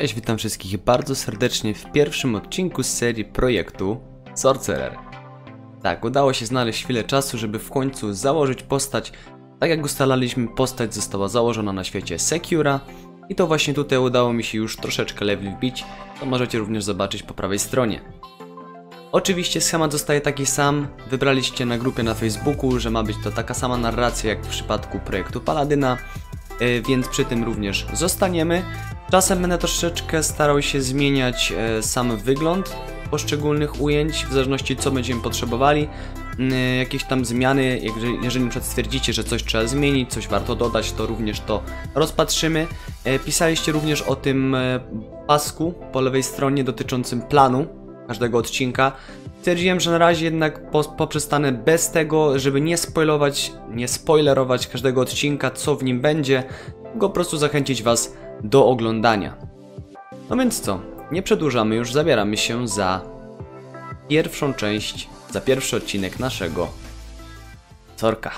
Cześć, witam wszystkich bardzo serdecznie w pierwszym odcinku z serii projektu Sorcerer. Tak, udało się znaleźć chwilę czasu, żeby w końcu założyć postać. Tak jak ustalaliśmy, postać została założona na świecie Secura i to właśnie tutaj udało mi się już troszeczkę level wbić, to możecie również zobaczyć po prawej stronie. Oczywiście schemat zostaje taki sam, wybraliście na grupie na Facebooku, że ma być to taka sama narracja jak w przypadku projektu Paladyna, e, więc przy tym również zostaniemy. Czasem będę troszeczkę starał się zmieniać e, sam wygląd poszczególnych ujęć, w zależności co będziemy potrzebowali. Mm, Jakieś tam zmiany, jeżeli, jeżeli na przykład stwierdzicie, że coś trzeba zmienić, coś warto dodać, to również to rozpatrzymy. E, Pisaliście również o tym e, pasku po lewej stronie dotyczącym planu każdego odcinka. Stwierdziłem, że na razie jednak po, poprzestanę bez tego, żeby nie spoilować, nie spoilerować każdego odcinka, co w nim będzie, tylko po prostu zachęcić Was do oglądania. No więc co, nie przedłużamy już, zabieramy się za pierwszą część, za pierwszy odcinek naszego Sorka.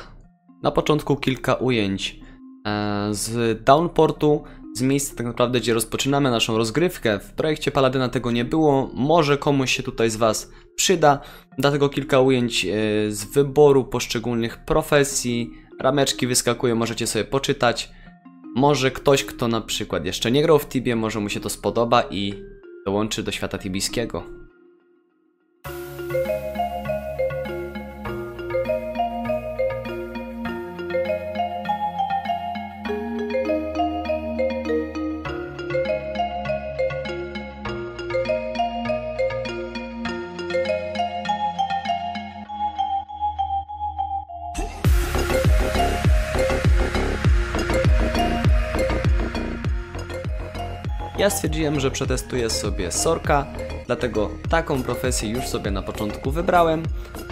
Na początku kilka ujęć e, z Downportu, z miejsca tak naprawdę, gdzie rozpoczynamy naszą rozgrywkę. W projekcie Paladyna tego nie było, może komuś się tutaj z Was przyda, dlatego kilka ujęć e, z wyboru poszczególnych profesji, rameczki wyskakują, możecie sobie poczytać. Może ktoś, kto na przykład jeszcze nie grał w Tibie, może mu się to spodoba i dołączy do świata tibijskiego. Stwierdziłem, że przetestuję sobie Sorka, dlatego taką profesję już sobie na początku wybrałem.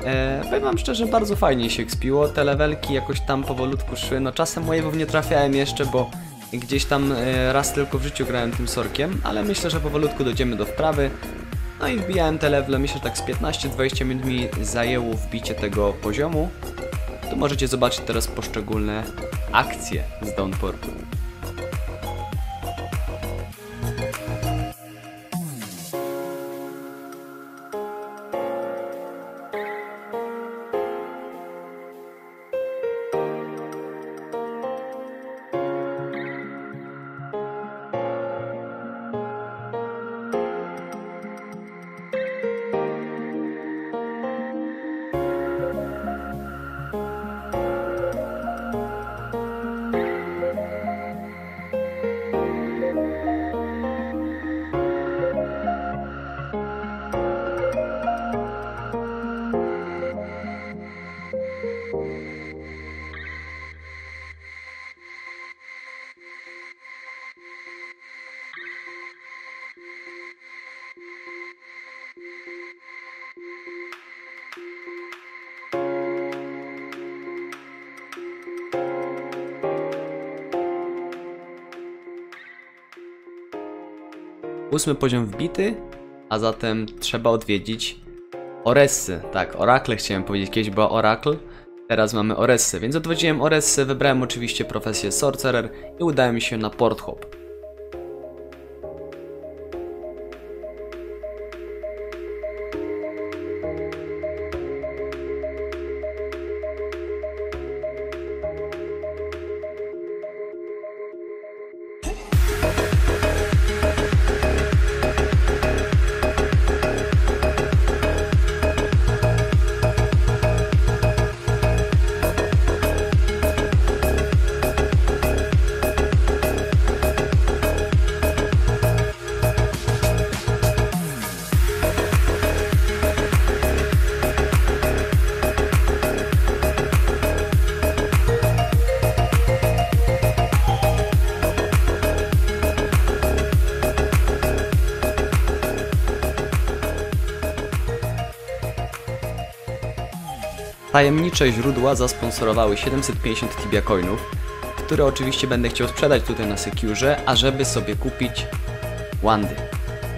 E, powiem wam szczerze, bardzo fajnie się ekspiło, te levelki jakoś tam powolutku szły, no czasem wave'ów nie trafiałem jeszcze, bo gdzieś tam e, raz tylko w życiu grałem tym Sorkiem, ale myślę, że powolutku dojdziemy do wprawy. No i wbijałem te levele, myślę, że tak z 15-20 minut mi zajęło wbicie tego poziomu. Tu możecie zobaczyć teraz poszczególne akcje z Downportu. Ósmy poziom wbity, a zatem trzeba odwiedzić Oressy. Tak, Oracle chciałem powiedzieć, kiedyś była Oracle, teraz mamy Oressy, więc odwiedziłem Oressy, wybrałem oczywiście profesję Sorcerer i udałem się na Porthop. Tajemnicze źródła zasponsorowały 750 Tibia Coinów, które oczywiście będę chciał sprzedać tutaj na Securze, ażeby sobie kupić Wandy.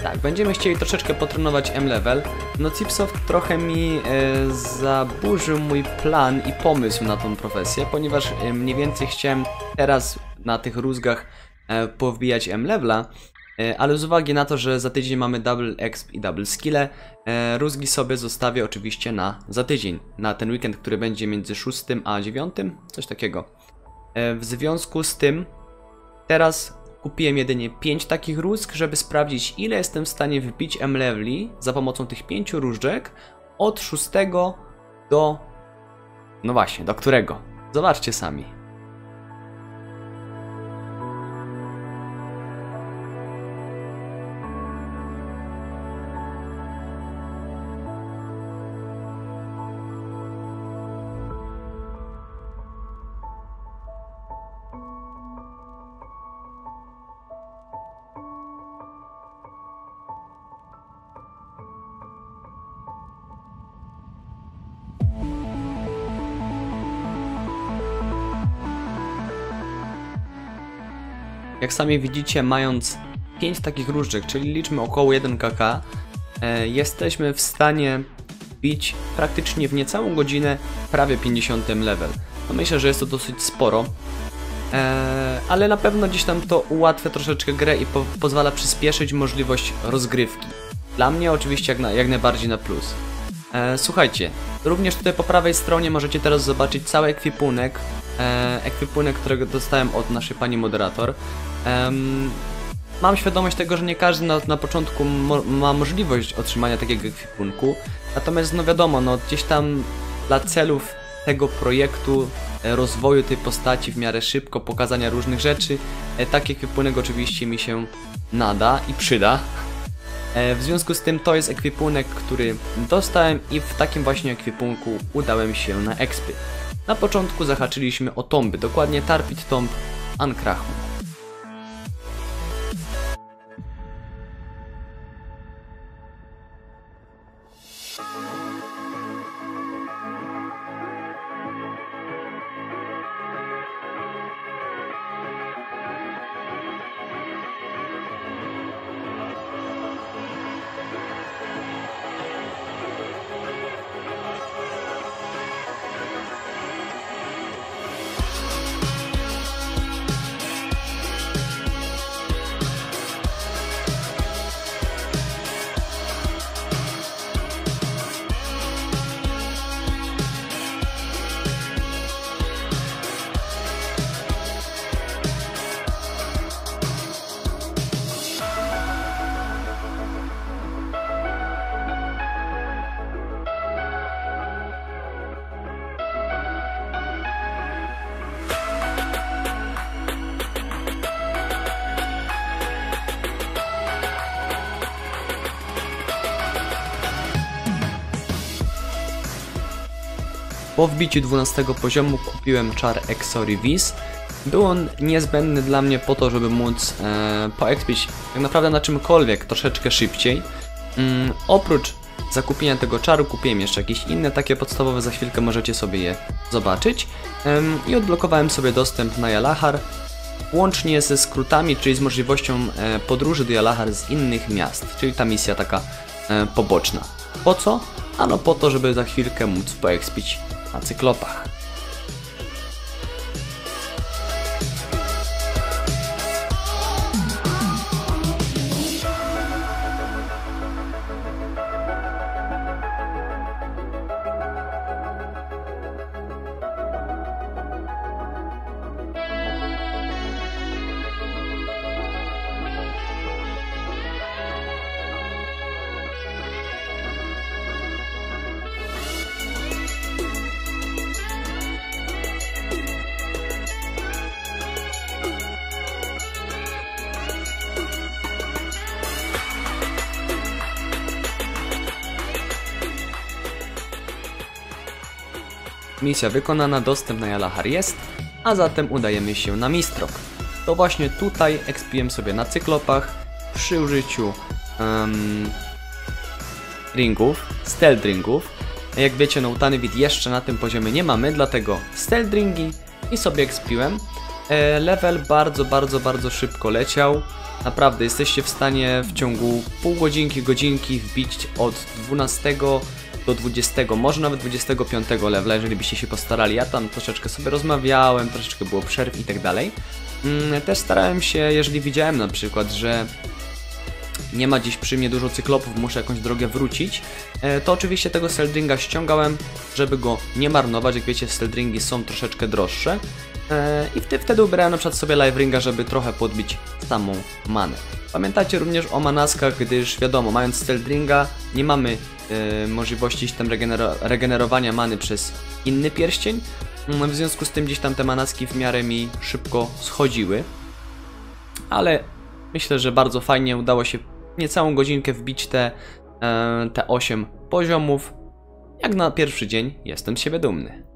Tak, będziemy chcieli troszeczkę potrenować M-Level. No Cipsoft trochę mi e, zaburzył mój plan i pomysł na tą profesję, ponieważ e, mniej więcej chciałem teraz na tych rózgach e, powbijać M-Levela, Ale z uwagi na to, że za tydzień mamy double exp i double skille, e, rózgi sobie zostawię oczywiście na za tydzień, na ten weekend, który będzie między 6 a 9, coś takiego. E, W związku z tym teraz kupiłem jedynie 5 takich rózg, żeby sprawdzić ile jestem w stanie wbić M-leveli za pomocą tych 5 różdżek od 6 do... no właśnie, do którego? Zobaczcie sami. Jak sami widzicie, mając 5 takich różdżek, czyli liczmy około 1 kk, e, jesteśmy w stanie bić praktycznie w niecałą godzinę prawie 50 level. No myślę, że jest to dosyć sporo, e, ale na pewno gdzieś tam to ułatwia troszeczkę grę i po pozwala przyspieszyć możliwość rozgrywki. Dla mnie oczywiście jak, na, jak najbardziej na plus. E, słuchajcie, również tutaj po prawej stronie możecie teraz zobaczyć cały ekwipunek, e, ekwipunek, którego dostałem od naszej pani moderator. Mam świadomość tego, że nie każdy na, na początku mo ma możliwość otrzymania takiego ekwipunku, natomiast no wiadomo, no gdzieś tam dla celów tego projektu, e, rozwoju tej postaci w miarę szybko, pokazania różnych rzeczy, e, taki ekwipunek oczywiście mi się nada i przyda. E, W związku z tym to jest ekwipunek, który dostałem i w takim właśnie ekwipunku udałem się na expy. Na początku zahaczyliśmy o tomby, dokładnie Tarpit Tomb Ankrachum. Po wbiciu 12 poziomu kupiłem czar Exorivis. Był on niezbędny dla mnie po to, żeby móc e, poekspić tak naprawdę na czymkolwiek troszeczkę szybciej. Mm, oprócz zakupienia tego czaru kupiłem jeszcze jakieś inne takie podstawowe, za chwilkę możecie sobie je zobaczyć. I odblokowałem sobie dostęp na Jalahar, łącznie ze skrótami, czyli z możliwością e, podróży do Jalahar z innych miast, czyli ta misja taka e, poboczna. Po co? Ano po to, żeby za chwilkę móc poekspić na cyklopach. Misja wykonana, dostęp na Jalahar jest, a zatem udajemy się na Mistrok. To właśnie tutaj ekspiłem sobie na cyklopach przy użyciu em, ringów, stealth ringów. Jak wiecie, no Utanywid jeszcze na tym poziomie nie mamy, dlatego stealth ringi i sobie ekspiłem. E, level bardzo, bardzo, bardzo szybko leciał. Naprawdę, jesteście w stanie w ciągu pół godzinki, godzinki wbić od 12 do 20, może nawet 25 levela, jeżeli byście się postarali. Ja tam troszeczkę sobie rozmawiałem, troszeczkę było przerw i tak dalej. Mm, Też starałem się, jeżeli widziałem na przykład, że nie ma dziś przy mnie dużo cyklopów, muszę jakąś drogę wrócić, e, to oczywiście tego Seldringa ściągałem, żeby go nie marnować. Jak wiecie, Seldringi są troszeczkę droższe. E, I wtedy, ubierałem na przykład sobie Live Ringa, żeby trochę podbić samą manę. Pamiętajcie również o manaskach, gdyż wiadomo, mając Seldringa nie mamy e, możliwości tam regenero regenerowania many przez inny pierścień. Mm, W związku z tym gdzieś tam te manaski w miarę mi szybko schodziły. Ale myślę, że bardzo fajnie udało się niecałą godzinkę wbić te, e, te 8 poziomów. Jak na pierwszy dzień jestem z siebie dumny.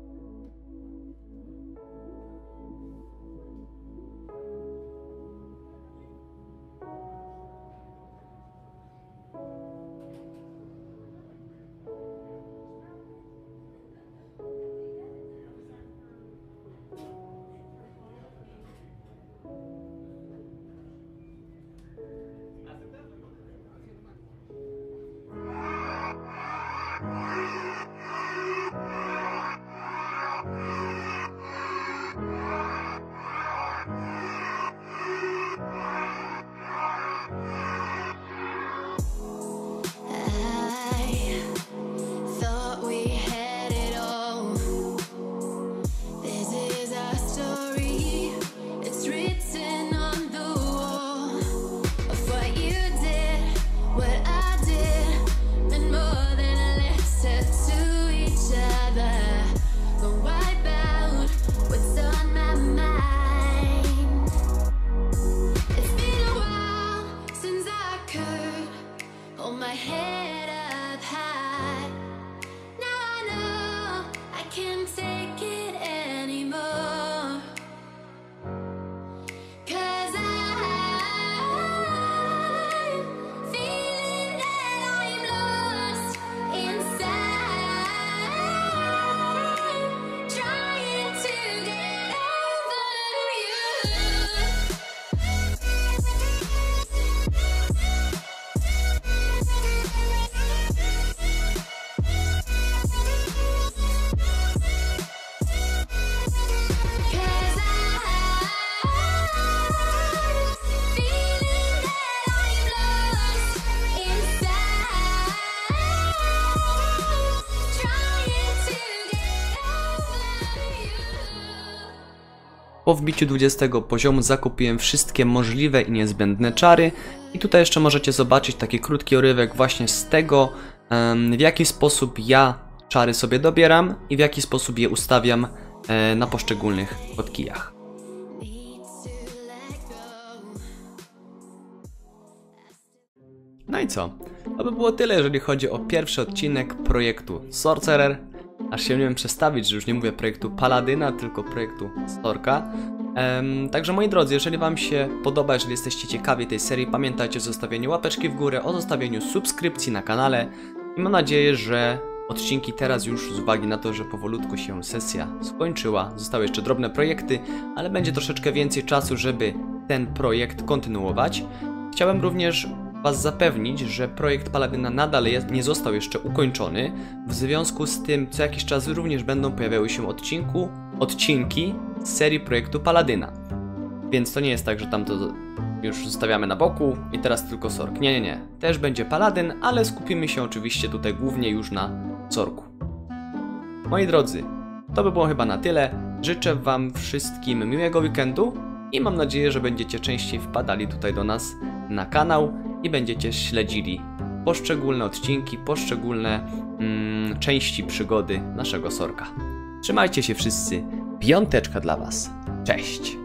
Po wbiciu 20 poziomu zakupiłem wszystkie możliwe i niezbędne czary i tutaj jeszcze możecie zobaczyć taki krótki urywek właśnie z tego, w jaki sposób ja czary sobie dobieram i w jaki sposób je ustawiam e, na poszczególnych go. No i co? To by było tyle, jeżeli chodzi o pierwszy odcinek projektu Sorcerer. Aż się nie wiem przestawić, że już nie mówię projektu Paladyna, tylko projektu Storka. Em, także moi drodzy, jeżeli Wam się podoba, jeżeli jesteście ciekawi tej serii, pamiętajcie o zostawieniu łapeczki w górę, o zostawieniu subskrypcji na kanale i mam nadzieję, że odcinki teraz już z uwagi na to, że powolutku się sesja skończyła, zostały jeszcze drobne projekty, ale będzie troszeczkę więcej czasu, żeby ten projekt kontynuować. Chciałem również Was zapewnić, że projekt Paladyna nadal jest, nie został jeszcze ukończony. W związku z tym, co jakiś czas również będą pojawiały się odcinku, odcinki z serii projektu Paladyna. Więc to nie jest tak, że tam to już zostawiamy na boku i teraz tylko Sork. Nie, nie, nie. Też będzie Paladyn, ale skupimy się oczywiście tutaj głównie już na Sorku. Moi drodzy, to by było chyba na tyle. Życzę Wam wszystkim miłego weekendu i mam nadzieję, że będziecie częściej wpadali tutaj do nas na kanał i będziecie śledzili poszczególne odcinki, poszczególne mm, części przygody naszego Sorka. Trzymajcie się wszyscy. Piąteczka dla Was. Cześć!